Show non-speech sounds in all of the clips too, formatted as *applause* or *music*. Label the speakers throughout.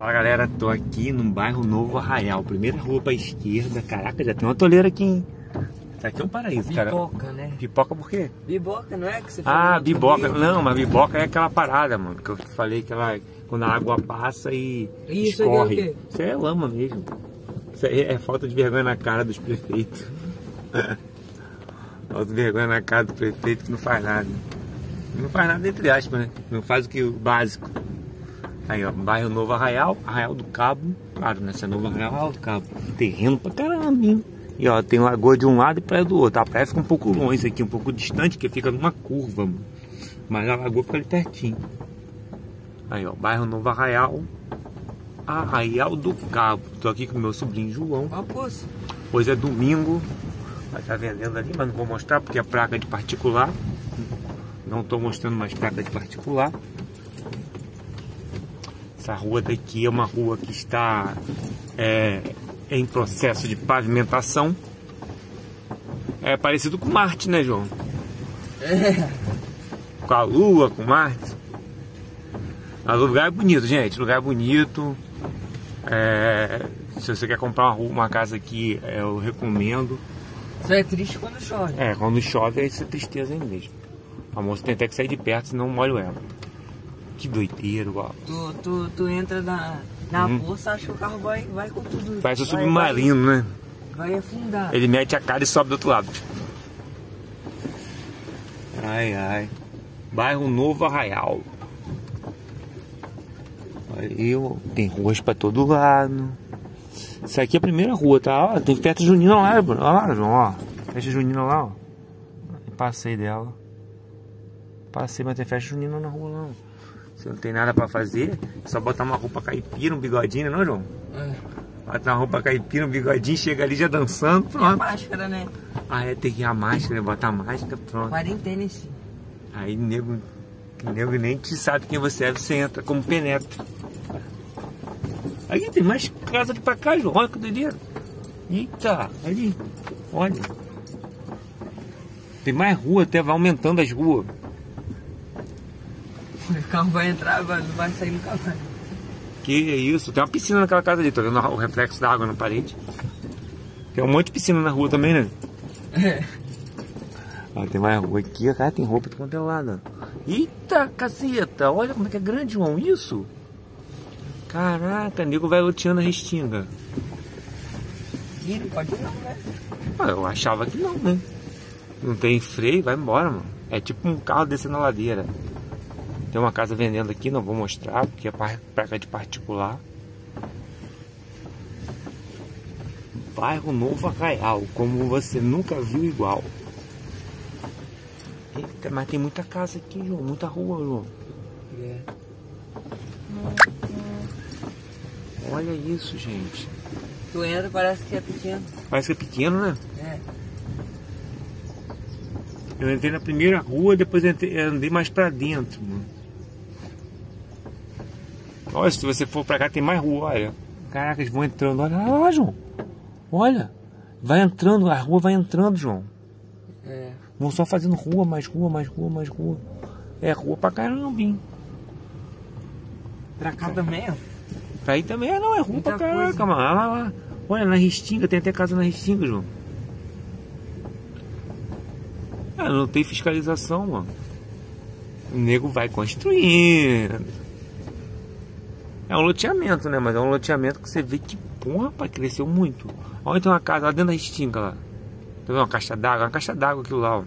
Speaker 1: Fala galera, tô aqui no bairro Novo Arraial, primeira rua pra esquerda. Caraca, já tem uma toleira aqui, hein? Isso aqui é um paraíso, cara.
Speaker 2: Biboca, né?
Speaker 1: Pipoca por quê?
Speaker 2: Biboca, não é que você falou?
Speaker 1: Ah, biboca.
Speaker 2: rio?
Speaker 1: Não, mas biboca é aquela parada, mano. Que eu falei que ela. Quando a água passa e
Speaker 2: Isso é
Speaker 1: escorre.
Speaker 2: quê?
Speaker 1: Isso é lama mesmo. Isso aí é falta de vergonha na cara dos prefeitos. *laughs* falta de vergonha na cara do prefeito que não faz nada. Não faz nada entre aspas, né? Não faz o que o básico. Aí, ó, bairro Novo Arraial, Arraial do Cabo. Claro, nessa Novo Arraial, Arraial do Cabo. Terreno pra caramba, hein? E ó, tem lagoa de um lado e praia do outro. A praia fica um pouco longe aqui, um pouco distante, que fica numa curva, mano. Mas a lagoa fica ali pertinho. Aí, ó, bairro Novo Arraial. Arraial do Cabo. Tô aqui com meu sobrinho João. Hoje é domingo. Vai estar vendendo ali, mas não vou mostrar porque é placa de particular. Não estou mostrando mais placa de particular. Essa rua daqui é uma rua que está é, em processo de pavimentação. É parecido com Marte, né, João?
Speaker 2: É.
Speaker 1: Com a Lua, com Marte. Mas o lugar é bonito, gente. O lugar é bonito. É, se você quer comprar uma, rua, uma casa aqui, é, eu recomendo.
Speaker 2: Só é triste quando chove.
Speaker 1: É, quando chove, isso é tristeza aí mesmo. A moça tem até que sair de perto, senão molho ela. Que doideiro, ó.
Speaker 2: Tu, tu, tu entra na, na
Speaker 1: Hum.
Speaker 2: poça, acha que o carro vai, vai com tudo.
Speaker 1: Parece um
Speaker 2: vai,
Speaker 1: submarino, né?
Speaker 2: Vai, vai afundar.
Speaker 1: Ele mete a cara e sobe do outro lado. Ai, ai. Bairro Novo Arraial. Olha, tem ruas pra todo lado. Isso aqui é a primeira rua, tá? Ó, tem festa junina lá, Bruno. Olha lá, João, ó. Festa junina lá, ó. Passei dela. Passei, mas tem festa junina na rua não. Você não tem nada pra fazer, é só botar uma roupa caipira, um bigodinho, não, João?
Speaker 2: É.
Speaker 1: Bota uma roupa caipira, um bigodinho, chega ali já dançando,
Speaker 2: E a
Speaker 1: pronto.
Speaker 2: máscara, né?
Speaker 1: Ah, é, tem que ir a máscara, botar a máscara, pronto.
Speaker 2: Quarentena esse.
Speaker 1: Aí nego, nego nem te sabe quem você é, você entra como penetra. Aí tem mais casa de pra cá, João, olha que doideira. Eita, ali, olha. Tem mais rua, até vai aumentando as ruas.
Speaker 2: O carro vai entrar, vai, não vai sair nunca mais.
Speaker 1: Que isso, tem uma piscina naquela casa ali, tô vendo o reflexo da água na parede. Tem um monte de piscina na rua também, né?
Speaker 2: É.
Speaker 1: Ó, tem mais rua aqui, cara, tem roupa de quanto é lado. Eita, caceta, olha como é que é grande, João, isso? Caraca, nego vai loteando a restinga.
Speaker 2: Ih, não pode não, né?
Speaker 1: Ah, eu achava que não, né? Não tem freio, vai embora, mano. É tipo um carro descendo a ladeira. Tem uma casa vendendo aqui, não vou mostrar, porque é placa de particular. Bairro Novo Arraial, como você nunca viu igual. Eita, mas tem muita casa aqui, João, muita rua, João.
Speaker 2: É.
Speaker 1: Olha isso, gente.
Speaker 2: Tu entra, parece que é pequeno.
Speaker 1: Parece que é pequeno, né?
Speaker 2: É.
Speaker 1: Eu entrei na primeira rua, depois entrei- andei mais pra dentro, mano. Olha, se você for pra cá, tem mais rua, olha. Caraca, eles vão entrando. Olha lá, João. Olha. Vai entrando, a rua vai entrando, João.
Speaker 2: É.
Speaker 1: Vão só fazendo rua, mais rua, mais rua, mais rua. É rua pra caramba, hein?
Speaker 2: Pra cá também, ó.
Speaker 1: Pra aí também, ah, não, é rua
Speaker 2: Muita
Speaker 1: pra caraca,
Speaker 2: coisa.
Speaker 1: mano. Olha lá, lá. Olha, na Restinga, tem até casa na Restinga, João. Ah, não tem fiscalização, mano. O nego vai construindo. É um loteamento, né? Mas é um loteamento que você vê que, porra, rapaz, cresceu muito. Olha, tem uma casa lá dentro da Restinga lá. Tá vendo uma caixa d'água? Uma caixa d'água aquilo lá, ó.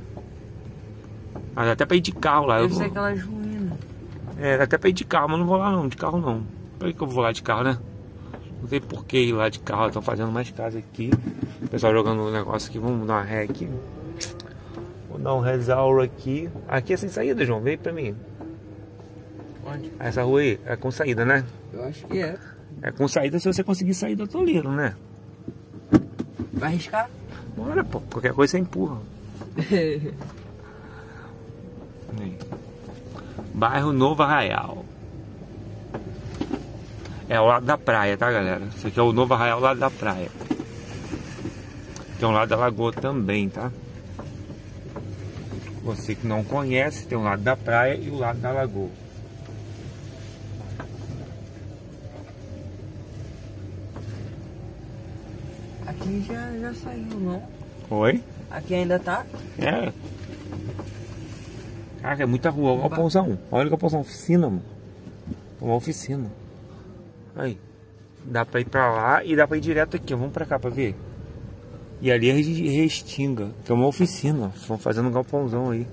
Speaker 1: Mas até pra ir de carro lá. Eu não-
Speaker 2: ser aquelas ruínas.
Speaker 1: é, até pra ir de carro, mas não vou lá não, de carro não. Pra que eu vou lá de carro, né? Não sei por que ir lá de carro, estão fazendo mais casa aqui. O pessoal jogando um negócio aqui, vamos dar uma ré aqui. Vou dar um resauro aqui. Aqui é sem saída, João, vem pra mim.
Speaker 2: Onde?
Speaker 1: Essa rua aí é com saída, né?
Speaker 2: Eu acho que é.
Speaker 1: É com saída se você conseguir sair do toleiro, né?
Speaker 2: Vai arriscar?
Speaker 1: Bora, pô, qualquer coisa você empurra. *laughs* Bairro Novo Arraial. É ao lado da praia, tá, galera? Esse aqui é o Novo Arraial lado da praia. Tem um lado da lagoa também, tá? Você que não conhece, tem o lado da praia e o lado da lagoa.
Speaker 2: Aqui já, já saiu, não?
Speaker 1: Oi?
Speaker 2: Aqui ainda tá?
Speaker 1: É. Caraca, é muita rua. Olha o galpãozão. Olha o galpãozão. Oficina, mano. Uma oficina. Aí. Dá pra ir pra lá e dá pra ir direto aqui. Vamos pra cá pra ver. E ali é Restinga, que é uma oficina. Estão fazendo um galpãozão aí.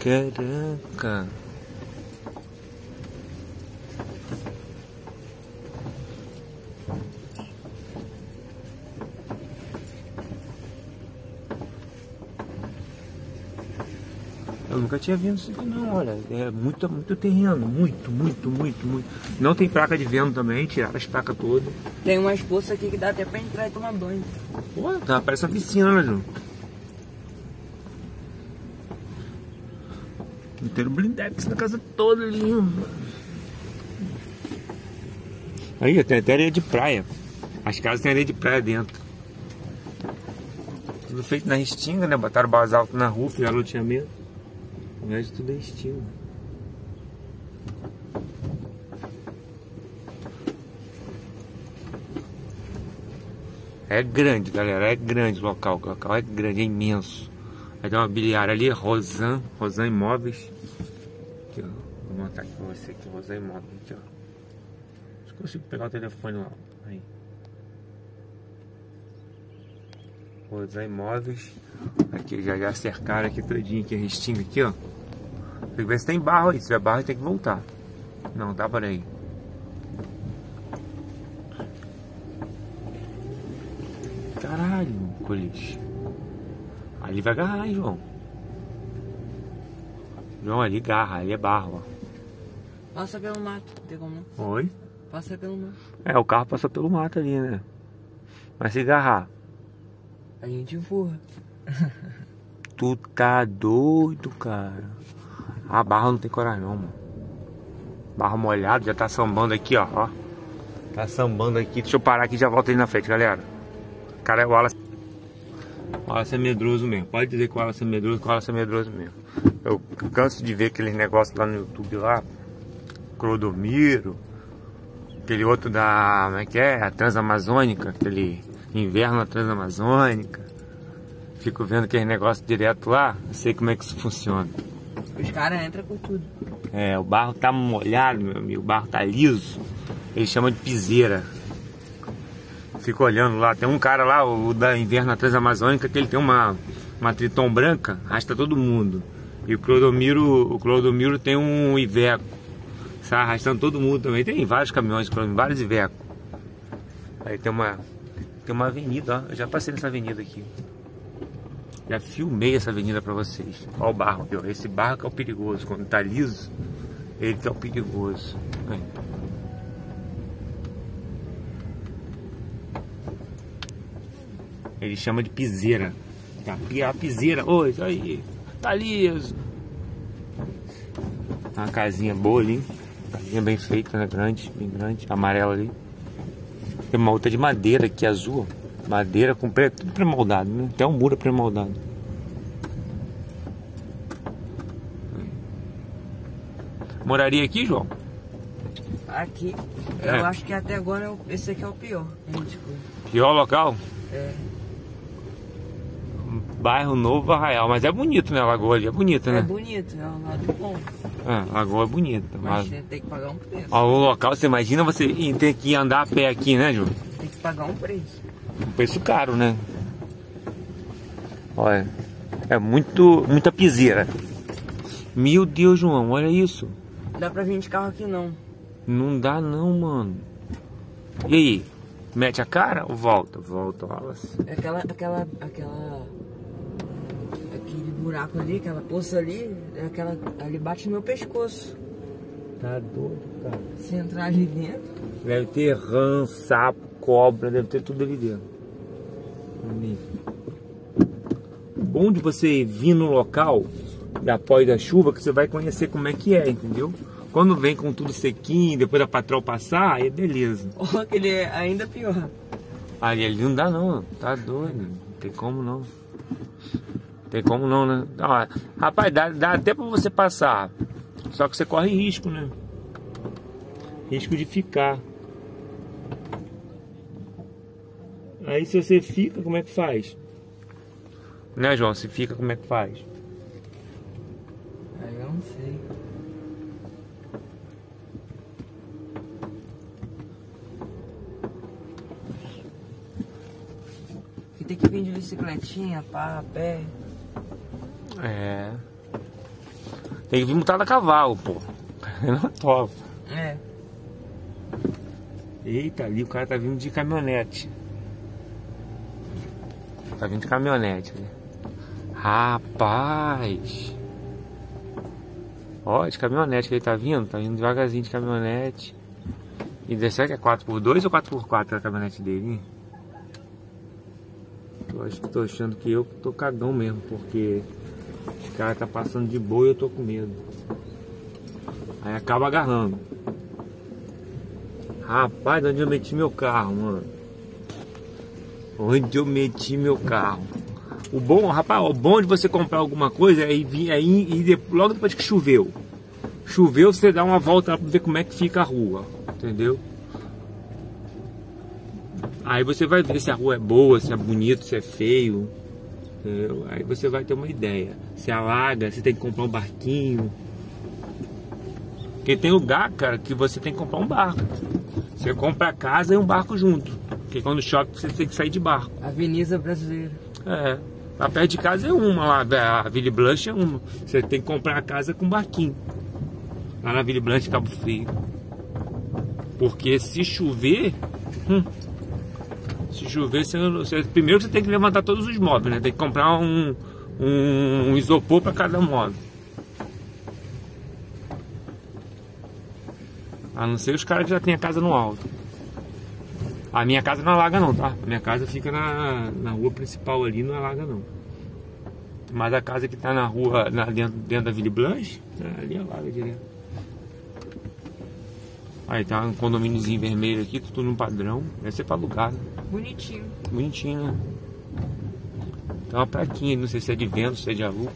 Speaker 1: Caraca. Nunca tinha visto isso aqui não, olha. É muito, muito terreno, muito, muito, muito, muito. Não tem placa de vento também, tiraram as placas todas.
Speaker 2: Tem umas poças aqui que dá até pra entrar e tomar banho.
Speaker 1: Pô, tá, parece uma piscina, né, João? Inteiro blindex na casa toda ali. Aí, tem até areia de praia. As casas têm areia de praia dentro. Tudo feito na restinga, né? Botaram basalto na rua, tinha medo. O resto tudo é estilo. É grande, galera. É grande o local. O local é grande, é imenso. Aí tem uma biliária ali, Rosan, Rosan Imóveis. Aqui, ó. Vou mostrar aqui pra você aqui, Rosan Imóveis. Aqui, ó. Acho que consigo pegar o telefone lá. Aí. Rosan Imóveis. Aqui, já, já cercaram aqui todinho, aqui, restinga aqui, ó. Tem que ver se tem barro aí. Se tiver barro, tem que voltar. Não, tá por aí. Caralho, coliche. Ali vai agarrar, hein, João. João, ali garra, ali é barro, ó.
Speaker 2: Passa pelo mato, tem como.
Speaker 1: Oi?
Speaker 2: Passa pelo mato.
Speaker 1: É, o carro passa pelo mato ali, né? Mas se agarrar.
Speaker 2: A gente empurra. *laughs*
Speaker 1: Tu tá doido, cara. A barra não tem coragem não, mano. Barro molhado, já tá sambando aqui, ó. ó. Tá sambando aqui. Deixa eu parar aqui e já volto ali na frente, galera. Cara, é o Wallace. O Wallace é medroso mesmo. Pode dizer que o Wallace é medroso, que o Wallace é medroso mesmo. Eu canso de ver aqueles negócios lá no YouTube lá. Clodomiro. Aquele outro da. Como é que é? A Transamazônica. Aquele inverno na Transamazônica. Fico vendo aquele negócio direto lá. Não sei como é que isso funciona.
Speaker 2: Os caras entram com tudo.
Speaker 1: É, o barro tá molhado, meu amigo. O barro tá liso. Eles chamam de piseira. Fico olhando lá. Tem um cara lá, o da Inverno na Transamazônica, que ele tem uma, uma Triton branca, arrasta todo mundo. E o Clodomiro, o Clodomiro tem um Iveco. Sai arrastando todo mundo também. Tem vários caminhões, vários Iveco. Aí tem uma, tem uma avenida, ó. Eu já passei nessa avenida aqui. Já filmei essa avenida pra vocês. Olha o barro aqui, ó. Esse barro que é o perigoso. Quando tá liso, ele que é o perigoso. Ele chama de piseira. Tá, a piseira. Oi, aí. Tá liso. Uma casinha boa ali. Casinha bem feita, né? Grande, bem grande. Amarela ali. Tem uma outra de madeira aqui, azul. Madeira com preto, tudo pré-moldado, né? Até um muro pré-moldado. Moraria aqui, João?
Speaker 2: Aqui,
Speaker 1: É.
Speaker 2: eu acho que até agora é o- esse aqui é o pior. Músico.
Speaker 1: Pior local?
Speaker 2: É.
Speaker 1: Bairro Novo Arraial. Mas é bonito, né? A lagoa ali é bonita,
Speaker 2: É
Speaker 1: né?
Speaker 2: bonito, é um lado bom.
Speaker 1: É, a lagoa é bonita.
Speaker 2: Mas
Speaker 1: Mas...
Speaker 2: tem que pagar um preço.
Speaker 1: Ó, o local, você imagina você ter que andar a pé aqui, né, João?
Speaker 2: Tem que pagar um preço.
Speaker 1: Um preço caro, né? Olha, é muito, muita piseira. Meu Deus, João, olha isso.
Speaker 2: Não dá pra vir de carro aqui não.
Speaker 1: Não dá não, mano. E aí? Mete a cara ou volta? Volta, Wallace.
Speaker 2: É Aquela, aquela, aquela. Buraco ali, aquela poça ali, aquela. Ali bate no meu pescoço.
Speaker 1: Tá doido, cara.
Speaker 2: Se entrar ali dentro.
Speaker 1: Deve ter rã, sapo, cobra, deve ter tudo ali dentro. Ali. Bom de você vir no local após da chuva que você vai conhecer como é que é, entendeu? Quando vem com tudo sequinho, depois da patrol passar, aí é beleza. *laughs*
Speaker 2: Ó, aquele é ainda pior.
Speaker 1: Ali, ali não dá não, tá doido, não tem como não. Tem como não, né? Ó, rapaz, dá, dá até pra você passar. Só que você corre risco, né? Risco de ficar. Aí se você fica, como é que faz? Né, João? Se fica, como é que faz?
Speaker 2: Aí eu não sei. Que tem que vir de bicicletinha, pá, pé.
Speaker 1: É. Tem que vir montada a cavalo, pô. *laughs* Não topa.
Speaker 2: É.
Speaker 1: Eita, ali o cara tá vindo de caminhonete. Tá vindo de caminhonete. né? Rapaz. Ó, de caminhonete que ele tá vindo. Tá vindo devagarzinho de caminhonete. E deve ser que é 4x2 ou 4x4 a caminhonete dele, hein? Eu acho que tô achando que eu tô cagão mesmo, porque os caras tá passando de boa e eu tô com medo. Aí acaba agarrando. Rapaz, onde eu meti meu carro, mano? Onde eu meti meu carro? O bom, rapaz, o bom de você comprar alguma coisa é ir, é ir, ir logo depois que choveu. Choveu, você dá uma volta pra ver como é que fica a rua, entendeu? Aí você vai ver se a rua é boa, se é bonito, se é feio. Entendeu? Aí você vai ter uma ideia. Se alaga, se tem que comprar um barquinho. Porque tem lugar, cara, que você tem que comprar um barco. Você compra a casa e um barco junto. Porque quando chove você tem que sair de barco.
Speaker 2: Avenida Brasileira.
Speaker 1: É. Lá perto de casa é uma lá, a Ville Blanche é uma. Você tem que comprar a casa com barquinho. Lá na Ville Blanche, Cabo Frio. Porque se chover. hum, se chover, você, você- primeiro você tem que levantar todos os móveis, né? Tem que comprar um, um, um isopor para cada móvel. A não ser os caras que já têm a casa no alto. A minha casa não alaga não, tá? A minha casa fica na, na rua principal ali, não alaga não. Mas a casa que tá na rua, na, dentro, dentro da Ville Blanche, né, ali alaga direto. Aí tá um condomíniozinho vermelho aqui, tudo no padrão. Deve ser pra alugar, né?
Speaker 2: Bonitinho.
Speaker 1: Bonitinho, né? Tem uma plaquinha, não sei se é de venda, se é de aluno.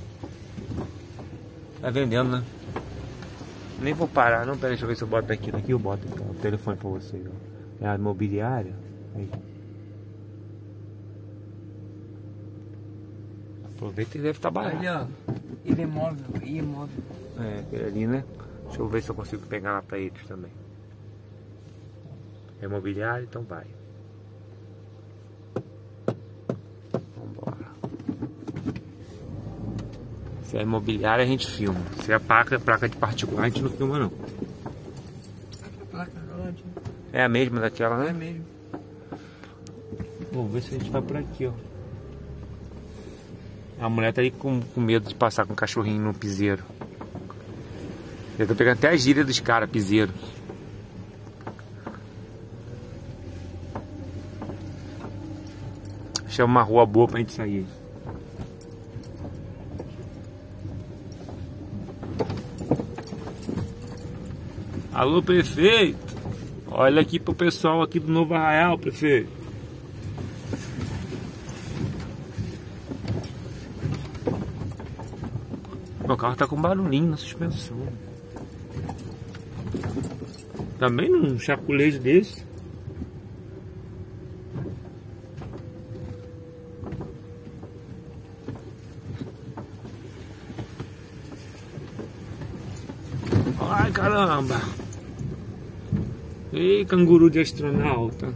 Speaker 1: Tá vendendo, né? Nem vou parar, não. Pera, deixa eu ver se eu boto aqui. Aqui eu boto então, o telefone pra vocês. Ó. É a imobiliária. Aí. Aproveita que deve estar barato.
Speaker 2: Ali, ó. Ele é móvel, e imóvel.
Speaker 1: É, aquele ali, né? Deixa eu ver se eu consigo pegar lá pra eles também. É imobiliário, então vai. Vambora. Se é imobiliário, a gente filma. Se é placa, placa de particular, a gente não filma, não.
Speaker 2: Ótima.
Speaker 1: É a mesma daquela,
Speaker 2: É
Speaker 1: né?
Speaker 2: mesmo.
Speaker 1: Vamos ver se a gente vai por aqui, ó. A mulher tá aí com, com medo de passar com o cachorrinho no piseiro. Eu tô pegando até a gíria dos caras, piseiro. Chama uma rua boa pra gente sair. Alô, prefeito! Olha aqui pro pessoal aqui do Novo Arraial, prefeito. Meu carro tá com barulhinho na suspensão. Também num chaculejo desse. Ai caramba! Ei, canguru de astronauta.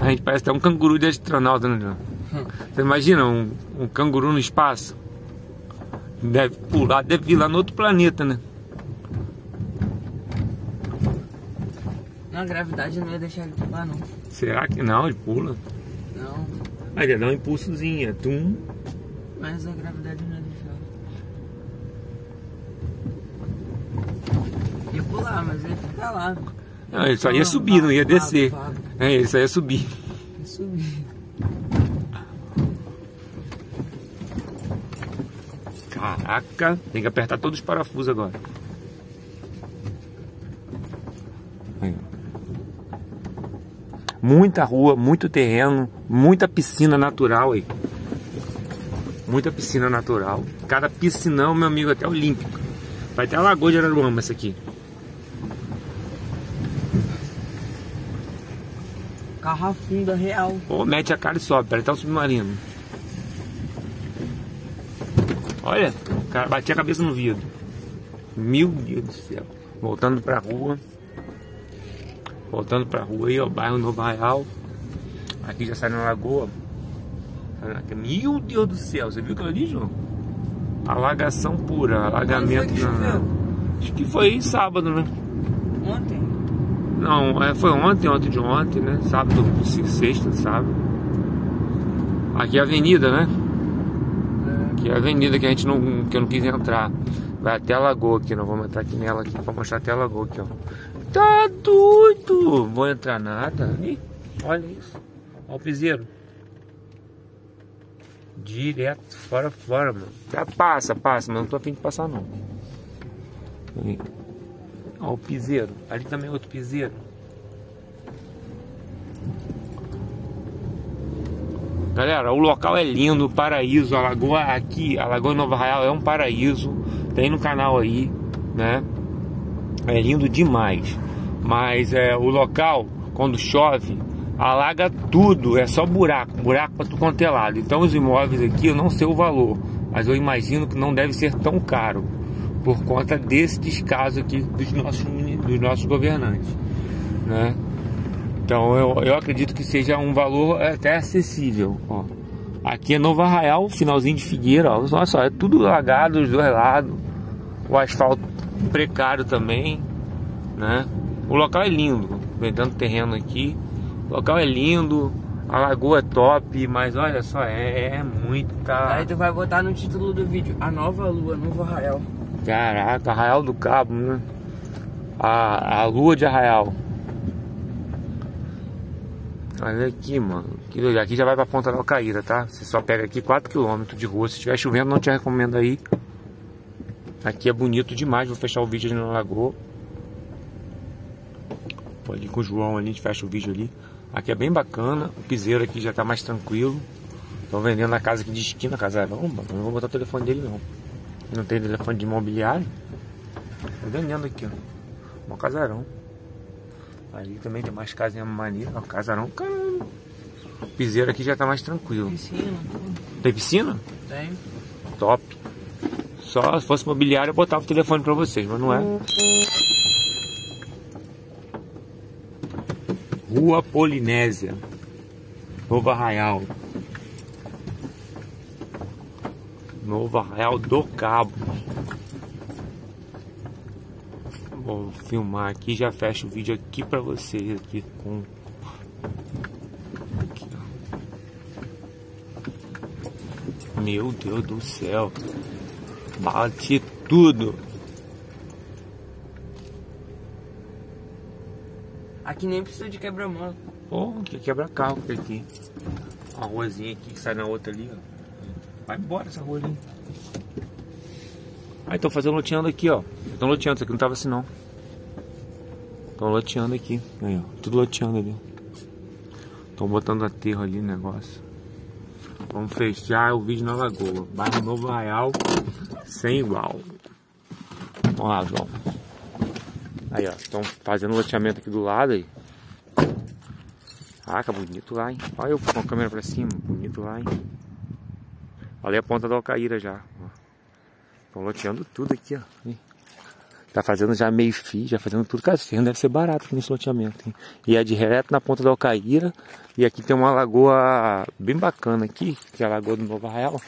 Speaker 1: A gente parece até um canguru de astronauta, né? Leandro? Você imagina um, um canguru no espaço? Deve pular, deve vir lá no outro planeta, né?
Speaker 2: Não, a gravidade não ia deixar ele pular, não.
Speaker 1: Será que não? Ele pula.
Speaker 2: Não,
Speaker 1: Aí já dá um impulsozinho, é tum.
Speaker 2: mas a gravidade não ia deixar. Pular, mas ia ficar lá.
Speaker 1: Não, ele só ia subir, não ia descer. É, ele só ia subir.
Speaker 2: Ia subir.
Speaker 1: Caraca, tem que apertar todos os parafusos agora. Aí. Muita rua, muito terreno, muita piscina natural aí. Muita piscina natural. Cada piscinão, meu amigo, até olímpico. Vai até a Lagoa de Araruama essa aqui.
Speaker 2: Carro afunda real.
Speaker 1: Ou mete a cara e sobe, parece até um submarino. Olha, o cara batia a cabeça no vidro. Meu Deus do céu. Voltando pra rua. Voltando pra rua aí, ó, bairro Novo Arraial. Aqui já sai na lagoa. Meu Deus do céu, você viu aquilo ali, João? Alagação pura, alagamento na. Acho que foi sábado, né?
Speaker 2: Ontem?
Speaker 1: Não, é, foi ontem, ontem de ontem, né? Sábado, sexta, sábado. Aqui é a avenida, né? Aqui é a avenida que a gente não, que eu não quis entrar. Vai até a lagoa aqui, não vamos entrar aqui nela aqui pra mostrar até a lagoa aqui, ó. Tá doido! Vou entrar nada. Ih, olha isso. Olha o piseiro. Direto, fora, fora, mano. Já passa, passa, mas não tô afim de passar não. Ó, o piseiro. Ali também é outro piseiro. Galera, o local é lindo, paraíso. A lagoa aqui, a Lagoa Nova Real é um paraíso. Tem no canal aí, né? É lindo demais. Mas é o local, quando chove, alaga tudo, é só buraco, buraco para tu quanto é lado. Então os imóveis aqui eu não sei o valor, mas eu imagino que não deve ser tão caro por conta desse descaso aqui dos nossos, dos nossos governantes, né? Então eu, eu acredito que seja um valor até acessível, ó. Aqui é Novo Arraial, finalzinho de Figueira, ó. Olha só, é tudo lagado dos dois lados. O asfalto precário também, né? O local é lindo, vendendo terreno aqui. O local é lindo, a lagoa é top, mas olha só, é, é muito, tá?
Speaker 2: Aí tu vai botar no título do vídeo, a nova lua, novo arraial.
Speaker 1: Caraca, Arraial do Cabo, né? A, a lua de Arraial. Olha aqui, mano. Que legal. Aqui já vai pra Ponta da Alcaíra, tá? Você só pega aqui 4km de rua. Se estiver chovendo, não te recomendo aí. Aqui é bonito demais. Vou fechar o vídeo ali na lagoa. Pode ir com o João ali, a gente fecha o vídeo ali. Aqui é bem bacana, o piseiro aqui já tá mais tranquilo. Estão vendendo a casa aqui de esquina, casarão, mano. Não vou botar o telefone dele não. Não tem telefone de imobiliário. Tô vendendo aqui, ó. Um casarão. Ali também tem mais casinha maneira. Ó, casarão, caramba. O piseiro aqui já tá mais tranquilo.
Speaker 2: Piscina.
Speaker 1: Tem piscina?
Speaker 2: Tem.
Speaker 1: Top. Só se fosse imobiliário eu botava o telefone pra vocês, mas não é. Rua Polinésia, Novo Arraial. Novo Arraial do Cabo. Vou filmar aqui, já fecho o vídeo aqui pra vocês aqui com aqui, Meu Deus do céu. Bate tudo.
Speaker 2: Aqui nem precisa de quebra-mola.
Speaker 1: Oh, que quebra-carro que aqui. Uma ruazinha aqui que sai na outra ali, ó. Vai embora essa rua ali. Aí, tô fazendo loteando aqui, ó. Estão loteando, isso aqui não tava assim não. Estão loteando aqui. Aí, ó. Tudo loteando ali. Estão botando aterro ali negócio. Vamos fechar o vídeo na lagoa. Bairro Novo Arraial, sem igual. Vamos lá, João. Aí, ó, estão fazendo loteamento aqui do lado aí. Que bonito lá, hein? Olha eu com a câmera pra cima, bonito lá, hein? Olha a ponta da Alcaíra já. Estão loteando tudo aqui, ó. Tá fazendo já meio fio, já fazendo tudo. Cara, esse deve ser barato nesse loteamento, hein? E é direto na ponta da Alcaíra. E aqui tem uma lagoa bem bacana aqui, que é a Lagoa do Novo Arraial.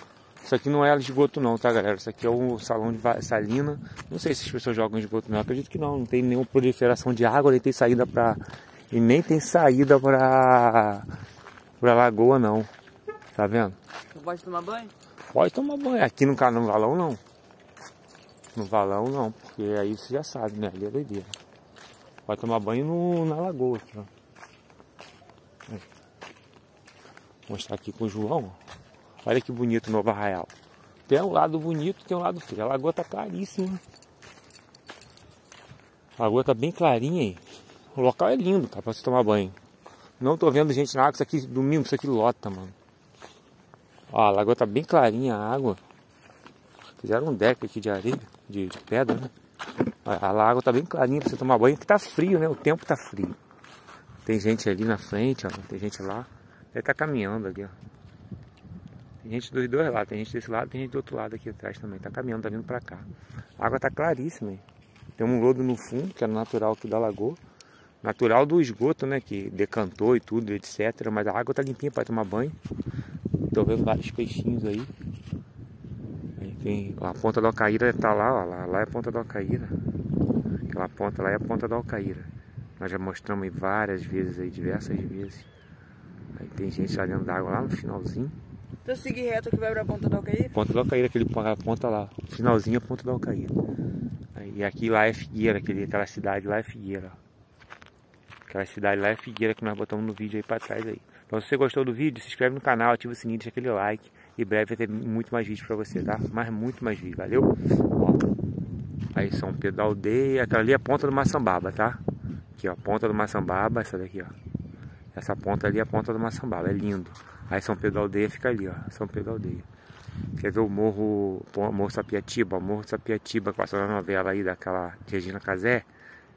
Speaker 1: Isso aqui não é esgoto não, tá galera? Isso aqui é o salão de salina. Não sei se as pessoas jogam esgoto não, acredito que não. Não tem nenhuma proliferação de água, nem tem saída pra... E nem tem saída pra... Pra lagoa não. Tá vendo?
Speaker 2: Não pode tomar banho?
Speaker 1: Pode tomar banho. Aqui no, no valão não. No valão não, porque aí você já sabe, né? Ali é doideira. Pode tomar banho no, na lagoa aqui, ó. Vou mostrar aqui com o João. Olha que bonito o Novo Arraial. Tem um lado bonito, tem um lado feio. A lagoa tá claríssima. A lagoa tá bem clarinha aí. O local é lindo, tá? Pra você tomar banho. Não tô vendo gente na água. Isso aqui, domingo, isso aqui lota, mano. Ó, a lagoa tá bem clarinha a água. Fizeram um deck aqui de areia, de, de pedra, né? A, a água tá bem clarinha pra você tomar banho, que tá frio, né? O tempo tá frio. Tem gente ali na frente, ó. Tem gente lá. Ele tá caminhando ali, ó. Tem gente dos dois lados. Tem gente desse lado, tem gente do outro lado aqui atrás também. Tá caminhando, tá vindo pra cá. A água tá claríssima, hein? Tem um lodo no fundo, que é natural aqui da lagoa. Natural do esgoto, né? Que decantou e tudo, etc. Mas a água tá limpinha para tomar banho. Tô vendo vários peixinhos aí. aí tem, a ponta da Alcaíra tá lá, ó, lá, lá é a ponta da Alcaíra. Aquela ponta lá é a ponta da Alcaíra. Nós já mostramos aí várias vezes aí, diversas vezes. Aí tem gente lá dentro d'água lá no finalzinho.
Speaker 2: Então seguir reto que vai pra ponta da Alcaíra?
Speaker 1: Ponta da Alcaíra, aquele a ponta lá. Finalzinho a ponta da Alcaíra. E aqui lá é Figueira, aquele, aquela cidade lá é Figueira. Aquela cidade lá é Figueira que nós botamos no vídeo aí pra trás aí. Se você gostou do vídeo, se inscreve no canal, ativa o sininho, deixa aquele like. E breve vai ter muito mais vídeos pra você, tá? Mas muito mais vídeos, valeu? Ó. Aí São Pedro da Aldeia, aquela ali é a ponta do Maçambaba, tá? Aqui ó, ponta do Maçambaba, essa daqui ó. Essa ponta ali é a ponta do Maçambaba, é lindo. Aí São Pedro da Aldeia fica ali ó, São Pedro da Aldeia. Quer ver o Morro, Morro Sapiatiba, Morro Sapiatiba, que passou na novela aí daquela Regina Casé,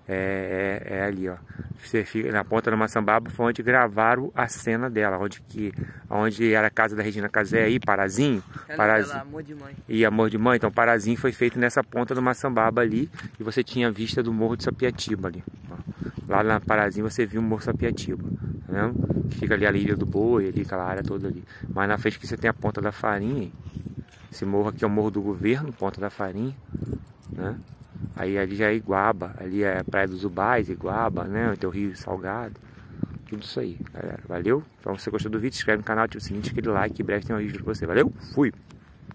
Speaker 1: é, é, é, ali, ó. Você fica na ponta do Maçambaba foi onde gravaram a cena dela, onde que onde era a casa da Regina Casé aí, Parazinho,
Speaker 2: Parazinho. Amor de mãe.
Speaker 1: E Amor de mãe, então Parazinho foi feito nessa ponta do Maçambaba ali e você tinha vista do Morro de Sapiatiba ali. Ó. Lá na Parazinho você viu o Morro Sapiatiba, tá vendo? Fica ali a Ilha do Boi, ali aquela área toda ali. Mas na frente que você tem a ponta da Farinha. Esse morro aqui é o Morro do Governo, ponta da Farinha, né? Aí ali já é Iguaba, ali é Praia dos Ubais, Iguaba, né? O teu Rio Salgado. Tudo isso aí, galera. Valeu? Então se você gostou do vídeo, se inscreve no canal, ativa o sininho, aquele like, em breve tem um vídeo pra você. Valeu? Fui!